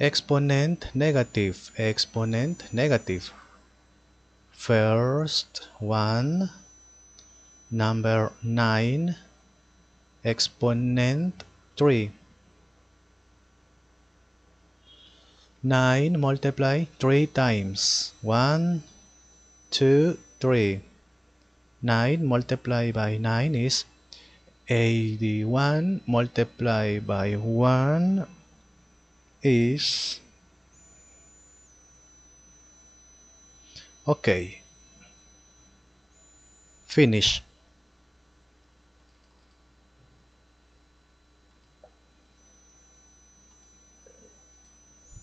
exponent negative exponent negative. First one number 9 exponent 3 9 multiply 3 times. 1 2 3 9 multiplied by 9 is 81 multiplied by 1 is okay finish